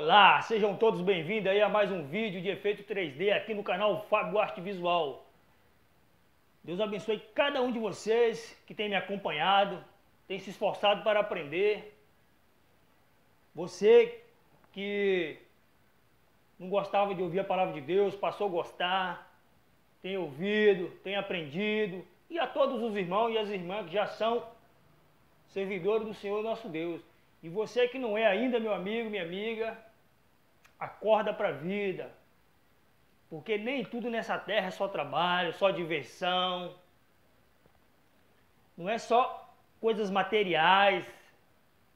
Olá, sejam todos bem-vindos aí a mais um vídeo de efeito 3D aqui no canal Fábio Arte Visual. Deus abençoe cada um de vocês que tem me acompanhado, tem se esforçado para aprender. Você que não gostava de ouvir a palavra de Deus, passou a gostar, tem ouvido, tem aprendido, e a todos os irmãos e as irmãs que já são servidores do Senhor nosso Deus. E você que não é ainda, meu amigo, minha amiga, acorda para a vida. Porque nem tudo nessa terra é só trabalho, só diversão. Não é só coisas materiais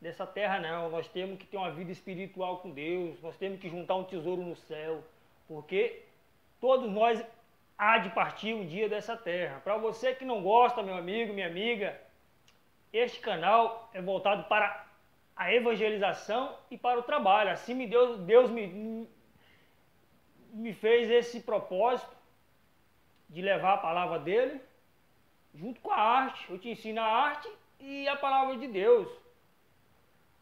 dessa terra, não. Nós temos que ter uma vida espiritual com Deus. Nós temos que juntar um tesouro no céu. Porque todos nós há de partir um dia dessa terra. Para você que não gosta, meu amigo, minha amiga, este canal é voltado para a evangelização e para o trabalho. Assim me Deus, Deus me, me fez esse propósito de levar a palavra dele junto com a arte. Eu te ensino a arte e a palavra de Deus.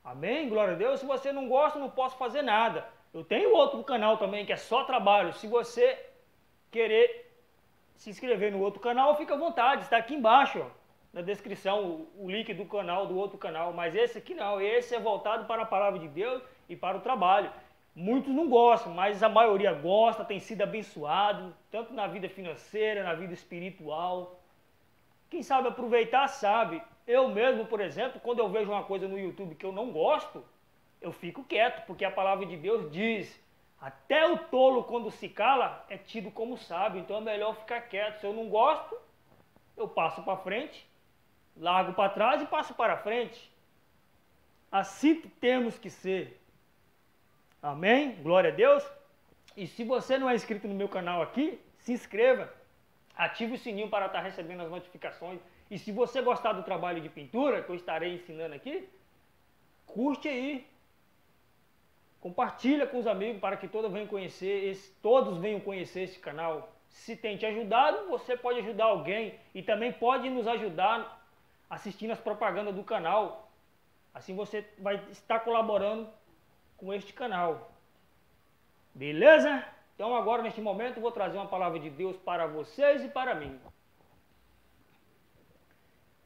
Amém? Glória a Deus. Se você não gosta, não posso fazer nada. Eu tenho outro canal também que é só trabalho. Se você querer se inscrever no outro canal, fica à vontade. Está aqui embaixo. Ó na descrição o, o, link do canal, do outro canal, mas esse aqui não, esse é voltado para a palavra de Deus e para o trabalho. Muitos não gostam, mas a maioria gosta, tem sido abençoado, tanto na vida financeira, na vida espiritual. Quem sabe aproveitar, sabe. Eu mesmo, por exemplo, quando eu vejo uma coisa no YouTube que eu não gosto, eu fico quieto, porque a palavra de Deus diz: até o tolo, quando se cala, é tido como sábio. Então é melhor ficar quieto. Se eu não gosto, eu passo para frente largo para trás e passo para frente. Assim temos que ser. Amém? Glória a Deus. E se você não é inscrito no meu canal aqui, se inscreva. Ative o sininho para estar recebendo as notificações. E se você gostar do trabalho de pintura que eu estarei ensinando aqui, curte aí. Compartilha com os amigos para que todos venham conhecer esse, todos venham conhecer esse canal. Se tem te ajudado, você pode ajudar alguém e também pode nos ajudar assistindo as propagandas do canal. Assim você vai estar colaborando com este canal. Beleza? Então agora neste momento vou trazer uma palavra de Deus para vocês e para mim.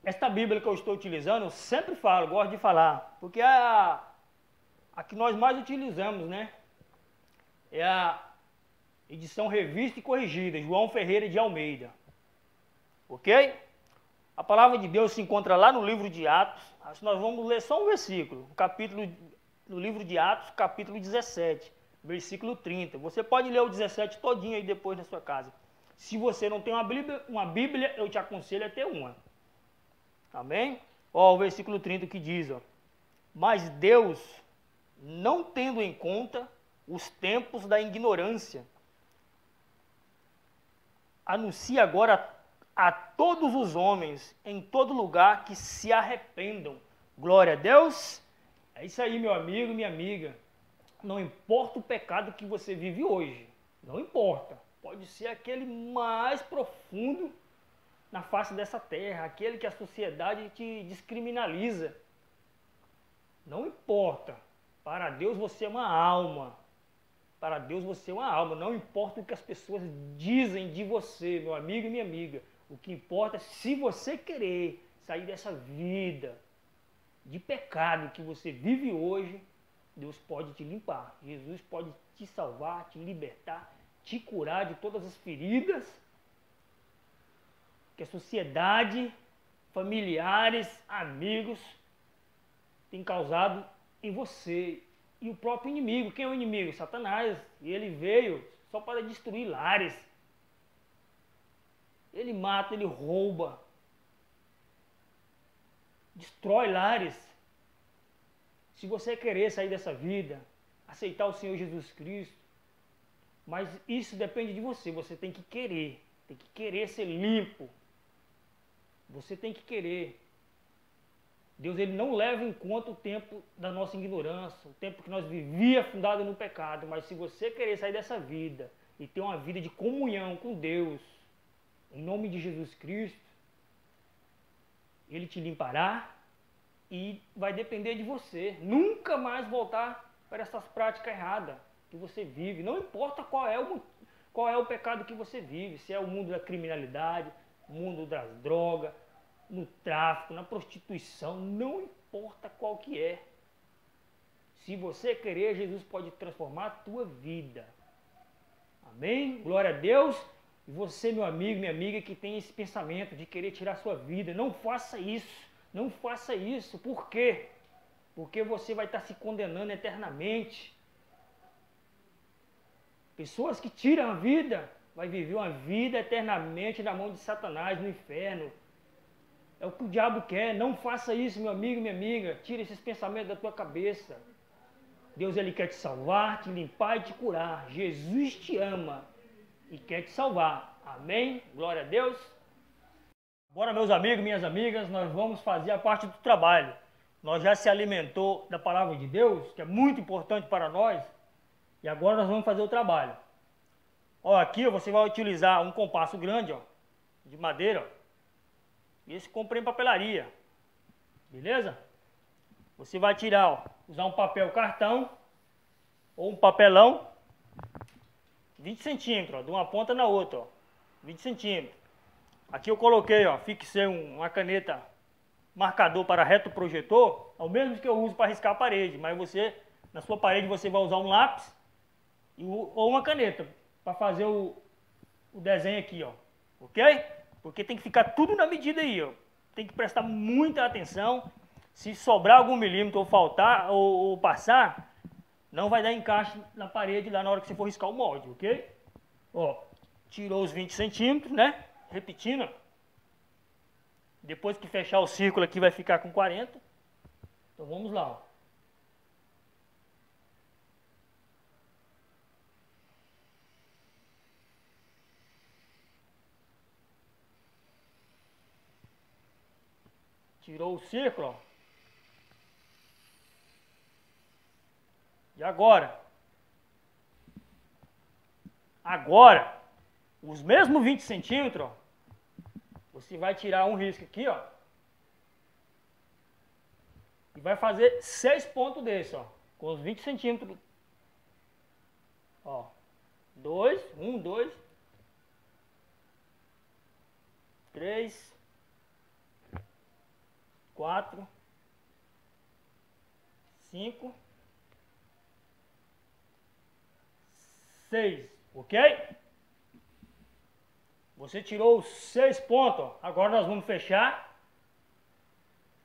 Esta Bíblia que eu estou utilizando, eu sempre falo, gosto de falar, porque é a, a que nós mais utilizamos, né? É a edição revista e corrigida, João Ferreira de Almeida. Ok? A palavra de Deus se encontra lá no livro de Atos. Nós vamos ler só um versículo, o capítulo no livro de Atos, capítulo 17, versículo 30. Você pode ler o 17 todinho aí depois na sua casa. Se você não tem uma Bíblia, uma Bíblia eu te aconselho a ter uma. Amém? Ó, o versículo 30 que diz, ó, mas Deus, não tendo em conta os tempos da ignorância, anuncia agora a todos os homens em todo lugar que se arrependam. Glória a Deus. É isso aí, meu amigo, minha amiga. Não importa o pecado que você vive hoje, não importa. Pode ser aquele mais profundo na face dessa terra, aquele que a sociedade te descriminaliza. Não importa. Para Deus você é uma alma. Para Deus você é uma alma. Não importa o que as pessoas dizem de você, meu amigo e minha amiga. O que importa é se você querer sair dessa vida de pecado que você vive hoje, Deus pode te limpar. Jesus pode te salvar, te libertar, te curar de todas as feridas que a sociedade, familiares, amigos têm causado em você. E o próprio inimigo, quem é o inimigo? Satanás. E ele veio só para destruir lares, ele mata, ele rouba, destrói lares. Se você querer sair dessa vida, aceitar o Senhor Jesus Cristo, mas isso depende de você, você tem que querer, tem que querer ser limpo. Você tem que querer. Deus ele não leva em conta o tempo da nossa ignorância, o tempo que nós vivíamos fundado no pecado, mas se você querer sair dessa vida e ter uma vida de comunhão com Deus, em nome de Jesus Cristo, Ele te limpará e vai depender de você. Nunca mais voltar para essas práticas erradas que você vive. Não importa qual é o, qual é o pecado que você vive, se é o mundo da criminalidade, o mundo das drogas, no tráfico, na prostituição, não importa qual que é. Se você querer, Jesus pode transformar a tua vida. Amém? Glória a Deus. E você, meu amigo, minha amiga, que tem esse pensamento de querer tirar sua vida, não faça isso. Não faça isso. Por quê? Porque você vai estar se condenando eternamente. Pessoas que tiram a vida vai viver uma vida eternamente na mão de Satanás no inferno. É o que o diabo quer. Não faça isso, meu amigo, minha amiga. Tire esses pensamentos da tua cabeça. Deus ele quer te salvar, te limpar e te curar. Jesus te ama e quer te salvar. Amém? Glória a Deus. Bora, meus amigos, minhas amigas, nós vamos fazer a parte do trabalho. Nós já se alimentou da palavra de Deus, que é muito importante para nós, e agora nós vamos fazer o trabalho. Ó, aqui você vai utilizar um compasso grande, ó, de madeira, ó. Esse comprei em papelaria. Beleza? Você vai tirar, ó, usar um papel cartão ou um papelão 20 centímetros, ó, de uma ponta na outra, ó, 20 centímetros. Aqui eu coloquei, ó, fixei uma caneta marcador para reto projetor, é o mesmo que eu uso para riscar a parede, mas você, na sua parede, você vai usar um lápis e, ou uma caneta para fazer o, o desenho aqui, ó, ok? Porque tem que ficar tudo na medida aí, ó. Tem que prestar muita atenção se sobrar algum milímetro ou faltar ou, ou, passar, não vai dar encaixe na parede lá na hora que você for riscar o molde, ok? Ó, tirou os 20 centímetros, né? Repetindo. Depois que fechar o círculo aqui vai ficar com 40. Então vamos lá, ó. Tirou o círculo, ó. E agora? Agora, os mesmos 20 centímetros, você vai tirar um risco aqui, ó. E vai fazer seis pontos desse, ó. Com os 20 centímetros. Ó. Dois, um, dois. Três. Quatro. Cinco. 6, ok? Você tirou os 6 pontos, agora nós vamos fechar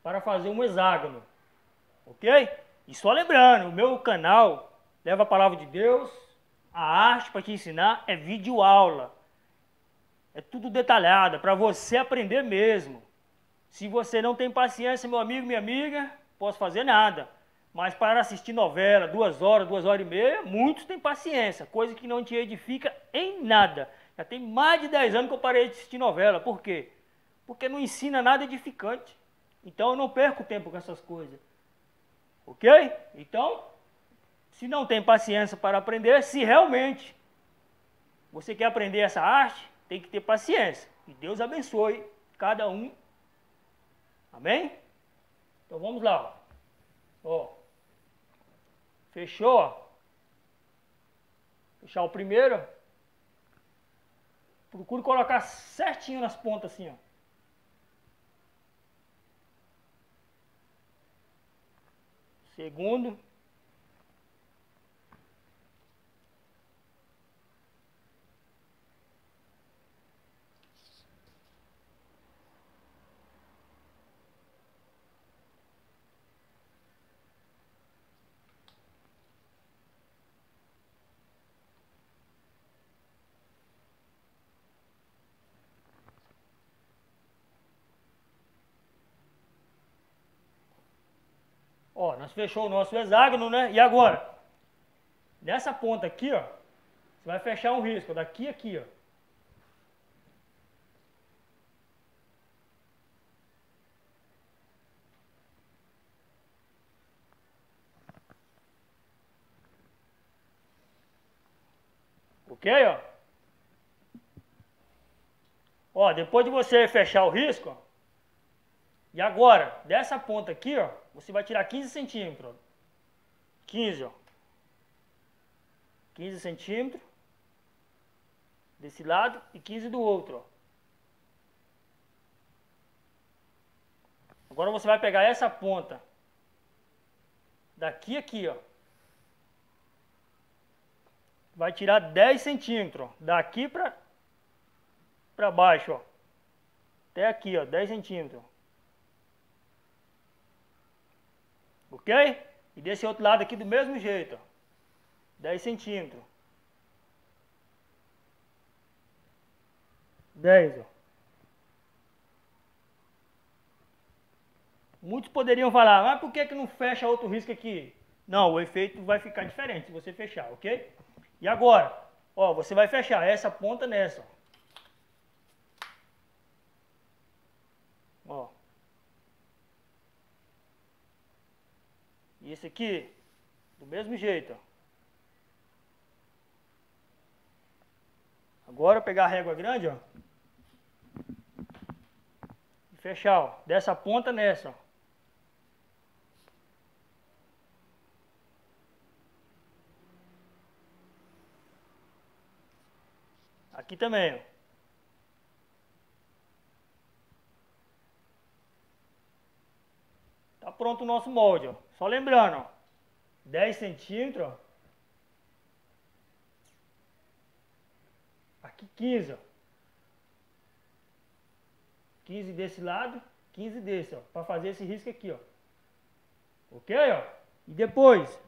para fazer um hexágono, ok? E só lembrando, o meu canal leva a palavra de Deus, a arte para te ensinar é vídeo aula. É tudo detalhado, é para você aprender mesmo. Se você não tem paciência, meu amigo, minha amiga, posso fazer nada. Mas para assistir novela, duas horas, duas horas e meia, muitos têm paciência, coisa que não te edifica em nada. Já tem mais de 10 anos que eu parei de assistir novela. Por quê? Porque não ensina nada edificante. Então eu não perco tempo com essas coisas. Ok? Então, se não tem paciência para aprender, se realmente você quer aprender essa arte, tem que ter paciência. E Deus abençoe cada um. Amém? Então vamos lá. Ó. Fechou? Fechar o primeiro. Procure colocar certinho nas pontas assim, ó. Segundo. Ó, nós fechou o nosso hexágono, né? E agora? Nessa ponta aqui, ó, você vai fechar um risco, daqui a aqui, ó. Ok, ó? Ó, depois de você fechar o risco, ó, e agora, dessa ponta aqui, ó, você vai tirar 15 centímetros. 15, ó. 15 centímetros desse lado e 15 do outro, ó. Agora você vai pegar essa ponta daqui aqui, ó. Vai tirar 10 centímetros, ó, daqui pra, pra baixo, ó. Até aqui, ó, 10 centímetros. Ok? E desse outro lado aqui do mesmo jeito, ó. 10 centímetros. 10, ó. Muitos poderiam falar, mas por que, que não fecha outro risco aqui? Não, o efeito vai ficar diferente se você fechar, ok? E agora, ó, você vai fechar essa ponta nessa, ó. ó. E esse aqui, do mesmo jeito, ó. Agora pegar a régua grande, ó. E fechar, ó. Dessa ponta nessa, ó. Aqui também, ó. Tá pronto o nosso molde, ó. Só lembrando, ó. 10 centímetros, ó. Aqui 15, ó. 15 desse lado, 15 desse, ó. Pra fazer esse risco aqui, ó. Ok, ó? E depois...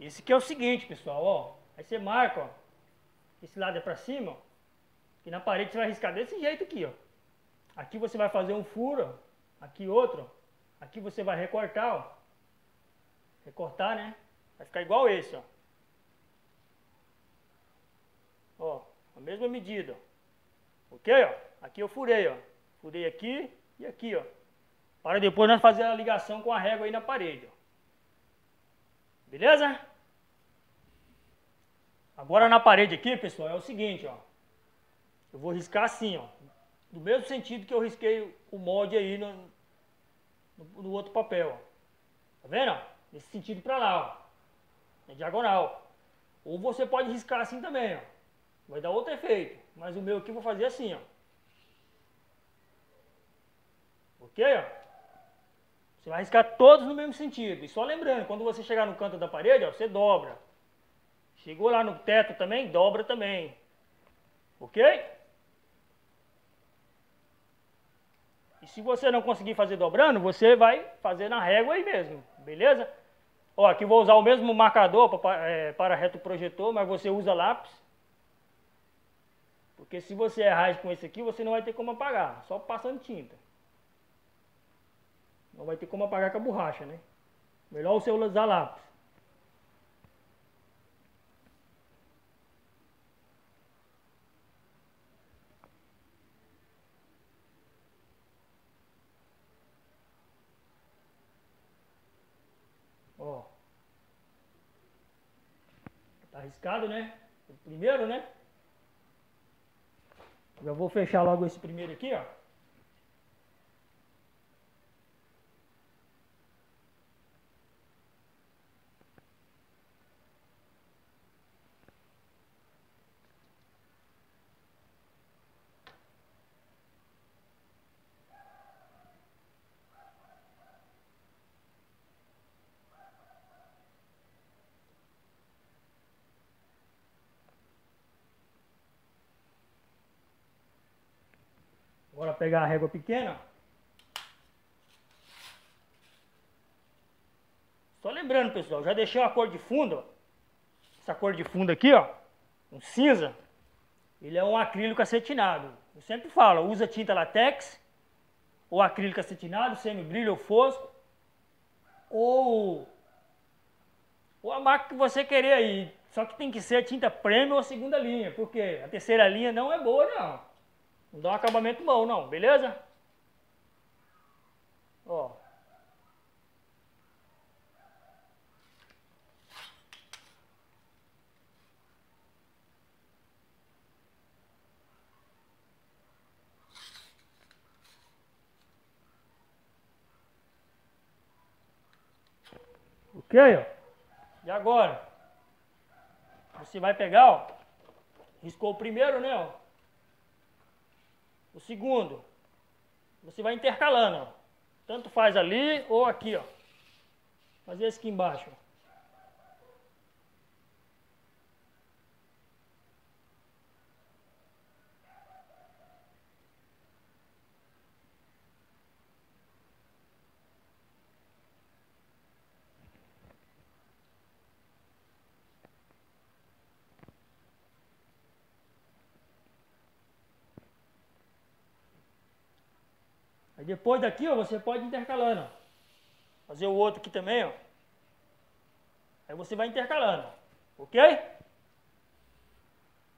Esse aqui é o seguinte, pessoal, ó. Aí você marca, ó. Esse lado é para cima, ó. E na parede você vai riscar desse jeito aqui, ó. Aqui você vai fazer um furo, ó. Aqui outro, ó. Aqui você vai recortar, ó. Recortar, né? Vai ficar igual esse, ó. Ó, a mesma medida. Ok, ó? Aqui eu furei, ó. Furei aqui e aqui, ó. Para depois nós fazer a ligação com a régua aí na parede, ó. Beleza? Agora na parede aqui, pessoal, é o seguinte, ó. Eu vou riscar assim, ó. Do mesmo sentido que eu risquei o molde aí no, no, no outro papel. Tá vendo? Nesse sentido pra lá, ó. Na diagonal. Ou você pode riscar assim também, ó. Vai dar outro efeito. Mas o meu aqui eu vou fazer assim, ó. Ok, ó? Você vai riscar todos no mesmo sentido. E só lembrando, quando você chegar no canto da parede, ó, você dobra. Chegou lá no teto também, dobra também. Ok? E se você não conseguir fazer dobrando, você vai fazer na régua aí mesmo, beleza? Ó, aqui vou usar o mesmo marcador para, é, para reto projetor, mas você usa lápis. Porque se você errar com esse aqui, você não vai ter como apagar, só passando tinta. Não vai ter como apagar com a borracha, né? Melhor você usar lápis. Ó. Tá arriscado, né? O primeiro, né? Já vou fechar logo esse primeiro aqui, ó. Agora pegar a régua pequena. Só lembrando, pessoal, já deixei a cor de fundo. Essa cor de fundo aqui, ó, um cinza. Ele é um acrílico acetinado. Eu sempre falo, usa tinta latex, ou acrílico acetinado, semi-brilho ou fosco, ou, ou a marca que você querer aí. Só que tem que ser tinta premium ou segunda linha, porque a terceira linha não é boa, não. Não dá um acabamento bom não, beleza? Ó. Ok, ó. E agora? Você vai pegar, ó. Riscou o primeiro, né, ó. O segundo. Você vai intercalando, ó. Tanto faz ali ou aqui, ó. Fazer esse aqui embaixo, depois daqui, ó, você pode intercalando. Fazer o outro aqui também, ó. Aí você vai intercalando, ok?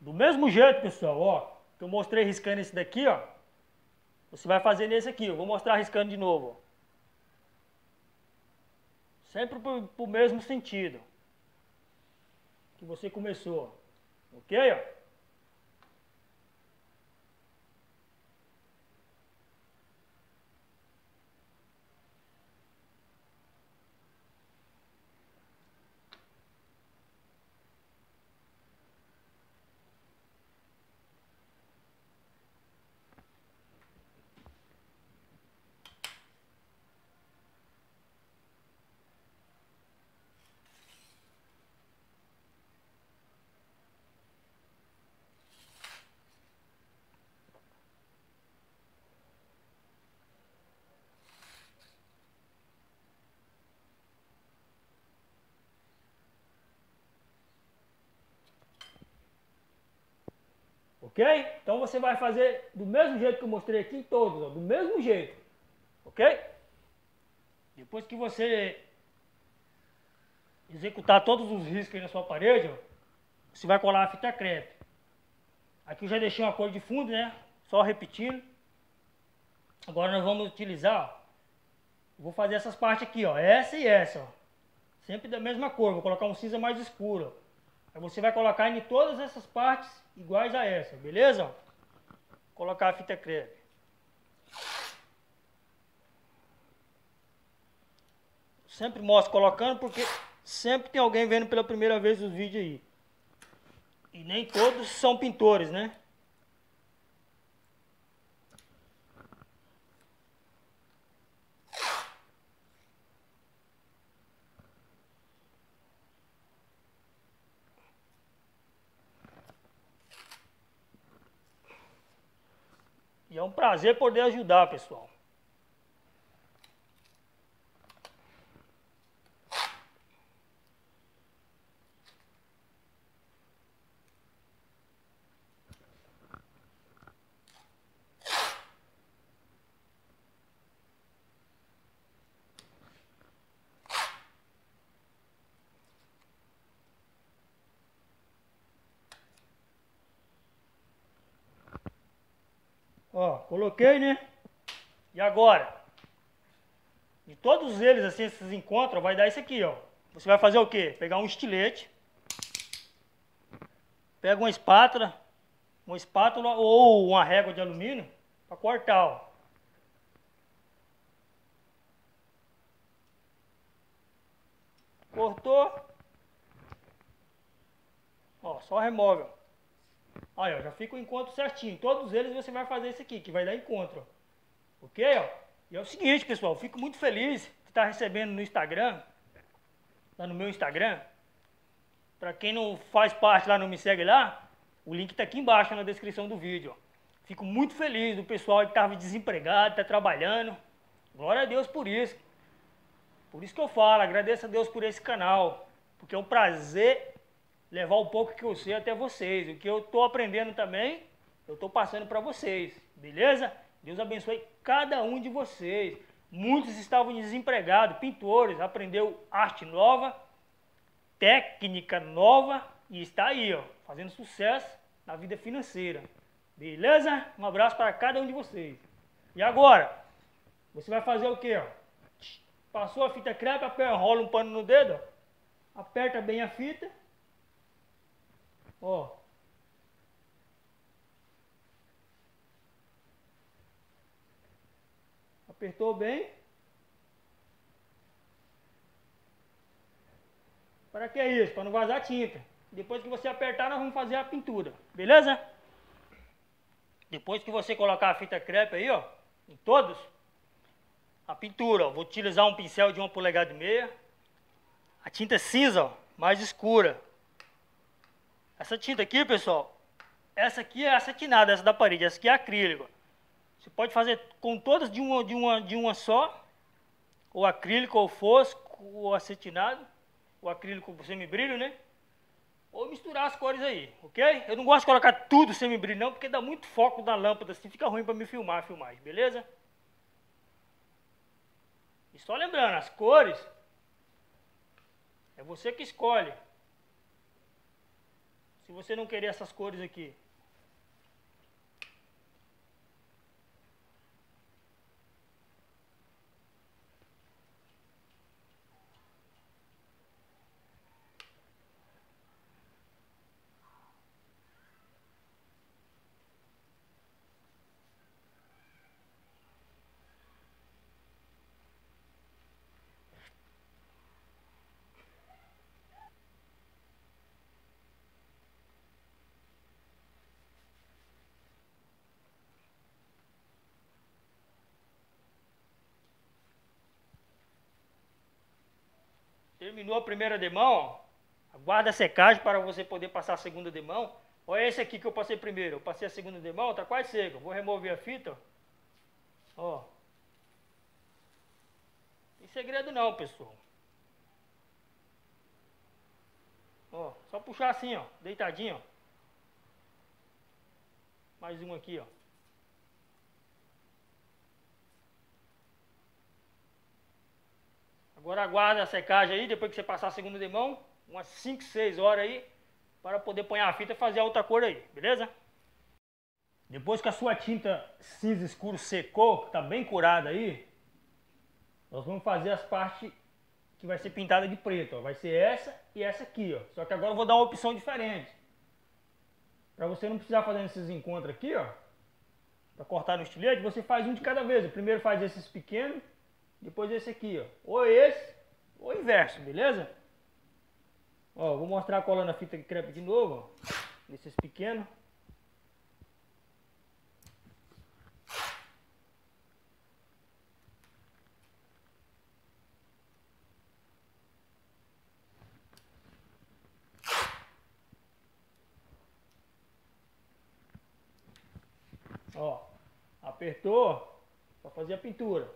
Do mesmo jeito, pessoal, ó, que eu mostrei riscando esse daqui, ó. Você vai fazer nesse aqui, eu vou mostrar riscando de novo, ó. Sempre pro, pro mesmo sentido que você começou, ok, ó? Ok? Então você vai fazer do mesmo jeito que eu mostrei aqui em todos, ó, do mesmo jeito. Ok? Depois que você executar todos os riscos aí na sua parede, ó, você vai colar a fita crepe. Aqui eu já deixei uma cor de fundo, né? Só repetindo. Agora nós vamos utilizar, ó, vou fazer essas partes aqui, ó, essa e essa, ó. Sempre da mesma cor, vou colocar um cinza mais escuro. Aí você vai colocar em todas essas partes iguais a essa, beleza? Vou colocar a fita crepe. Sempre mostro colocando porque sempre tem alguém vendo pela primeira vez os vídeos aí. E nem todos são pintores, né? É um prazer poder ajudar, pessoal. Ó, coloquei, né? E agora? De todos eles, assim, esses encontros, vai dar isso aqui, ó. Você vai fazer o quê? Pegar um estilete. Pega uma espátula. Uma espátula ou uma régua de alumínio. para cortar, ó. Cortou. Ó, só remove, ó. Olha, já fica o encontro certinho. Todos eles você vai fazer isso aqui, que vai dar encontro. Ok? Ó? E é o seguinte, pessoal, fico muito feliz de estar recebendo no Instagram, lá no meu Instagram. Para quem não faz parte lá, não me segue lá, o link está aqui embaixo na descrição do vídeo. Ó. Fico muito feliz do pessoal que estava desempregado, está trabalhando. Glória a Deus por isso. Por isso que eu falo, agradeço a Deus por esse canal. Porque é um prazer levar um pouco que eu sei até vocês. O que eu estou aprendendo também, eu estou passando para vocês, beleza? Deus abençoe cada um de vocês. Muitos estavam desempregados, pintores, aprendeu arte nova, técnica nova e está aí, ó, fazendo sucesso na vida financeira. Beleza? Um abraço para cada um de vocês. E agora, você vai fazer o que? Passou a fita crepe, enrola um pano no dedo, ó, aperta bem a fita Ó. Apertou bem. Para que isso? Para não vazar tinta. Depois que você apertar, nós vamos fazer a pintura, beleza? Depois que você colocar a fita crepe aí, ó, em todos, a pintura, ó, vou utilizar um pincel de uma polegada e meia. A tinta cinza, ó, mais escura. Essa tinta aqui, pessoal, essa aqui é acetinada, essa da parede, essa aqui é acrílico. Você pode fazer com todas de uma, de uma, de uma só, ou acrílico, ou fosco, ou acetinado, o acrílico semibrilho, né? Ou misturar as cores aí, ok? Eu não gosto de colocar tudo semibrilho não, porque dá muito foco na lâmpada, assim fica ruim para me filmar a filmagem, beleza? E só lembrando, as cores é você que escolhe. Se você não querer essas cores aqui, Terminou a primeira demão, aguarda a secagem para você poder passar a segunda demão. Olha esse aqui que eu passei primeiro. Eu passei a segunda demão, tá quase seco. Vou remover a fita. Ó. Tem segredo não, pessoal. Ó, só puxar assim, ó, deitadinho, ó. Mais um aqui, ó. Agora aguarda a secagem aí, depois que você passar a segunda de mão, umas 5, 6 horas aí, para poder pôr a fita e fazer a outra cor aí, beleza? Depois que a sua tinta cinza escuro secou, que está bem curada aí, nós vamos fazer as partes que vai ser pintada de preto, ó. Vai ser essa e essa aqui, ó. Só que agora eu vou dar uma opção diferente. Para você não precisar fazer esses encontros aqui, ó. Para cortar no estilete, você faz um de cada vez. O primeiro faz esses pequenos depois esse aqui, ó. Ou esse, ou inverso, beleza? Ó, vou mostrar colando a fita crepe de novo, ó. Desses pequenos. Ó, apertou para fazer a pintura.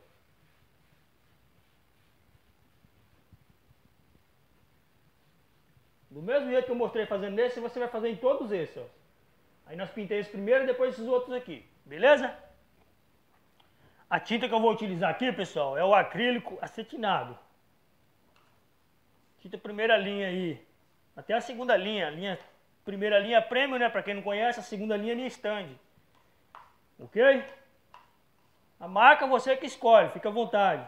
Do mesmo jeito que eu mostrei fazendo nesse, você vai fazer em todos esses. Ó. Aí nós pintei esse primeiro e depois esses outros aqui. Beleza? A tinta que eu vou utilizar aqui, pessoal, é o acrílico acetinado. Tinta primeira linha aí. Até a segunda linha. linha primeira linha é prêmio, né? Para quem não conhece, a segunda linha é linha stand. Ok? A marca você que escolhe, fica à vontade.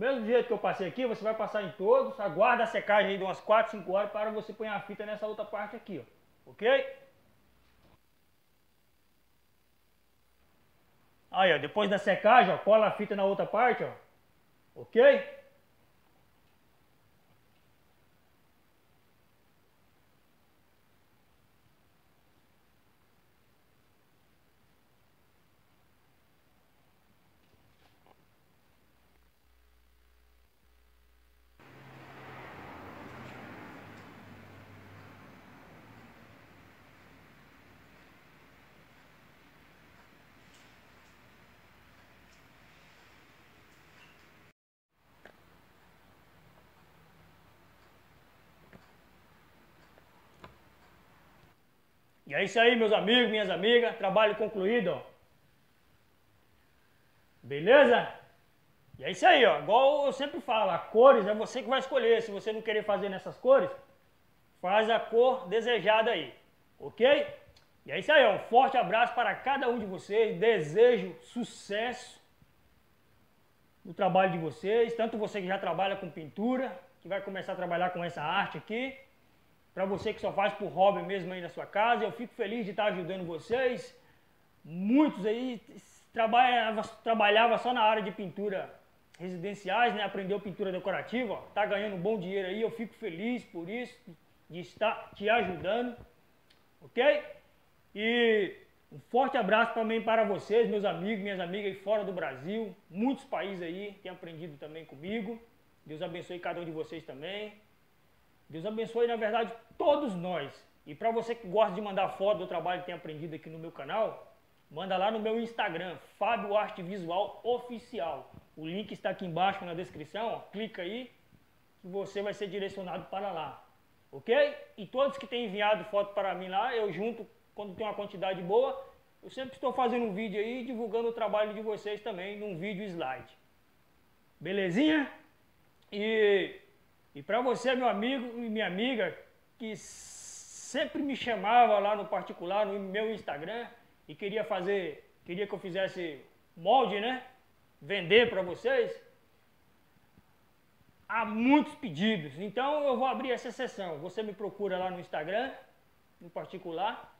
Mesmo jeito que eu passei aqui, você vai passar em todos, aguarda a secagem aí de umas 4, 5 horas para você pôr a fita nessa outra parte aqui, ó. Ok? Aí, ó, depois da secagem, ó, cola a fita na outra parte, ó. Ok? E é isso aí, meus amigos, minhas amigas. Trabalho concluído. Ó. Beleza? E é isso aí, ó. Igual eu sempre falo, cores é você que vai escolher. Se você não querer fazer nessas cores, faz a cor desejada aí. Ok? E é isso aí, ó. Um forte abraço para cada um de vocês. Desejo sucesso no trabalho de vocês. Tanto você que já trabalha com pintura, que vai começar a trabalhar com essa arte aqui para você que só faz por hobby mesmo aí na sua casa. Eu fico feliz de estar ajudando vocês Muitos aí trabalhava, trabalhava só na área de pintura residenciais, né? Aprendeu pintura decorativa, ó, tá ganhando um bom dinheiro aí, eu fico feliz por isso, de estar te ajudando, ok? E um forte abraço também para vocês, meus amigos, minhas amigas fora do Brasil, muitos países aí têm aprendido também comigo. Deus abençoe cada um de vocês também. Deus abençoe, na verdade, todos nós. E para você que gosta de mandar foto do trabalho que tem aprendido aqui no meu canal, manda lá no meu Instagram, Fábio Arte Visual Oficial. O link está aqui embaixo na descrição, ó. clica aí que você vai ser direcionado para lá. Ok? E todos que têm enviado foto para mim lá, eu junto quando tem uma quantidade boa, eu sempre estou fazendo um vídeo aí divulgando o trabalho de vocês também num vídeo slide. Belezinha? E, e para você, meu amigo e minha amiga, que sempre me chamava lá no particular, no meu Instagram, e queria fazer, queria que eu fizesse molde, né? Vender para vocês. Há muitos pedidos, então eu vou abrir essa sessão. Você me procura lá no Instagram, no particular.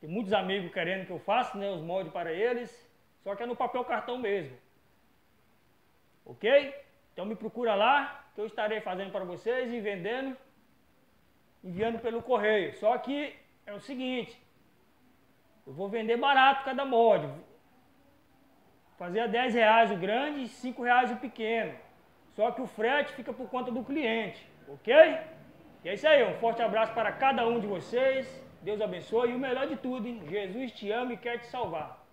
Tem muitos amigos querendo que eu faça né, os moldes para eles, só que é no papel cartão mesmo. Ok? Então me procura lá, que eu estarei fazendo para vocês e vendendo, enviando pelo correio. Só que é o seguinte, eu vou vender barato cada molde. Fazer a 10 reais o grande e 5 reais o pequeno. Só que o frete fica por conta do cliente, ok? E é isso aí, um forte abraço para cada um de vocês. Deus abençoe e o melhor de tudo, hein? Jesus te ama e quer te salvar.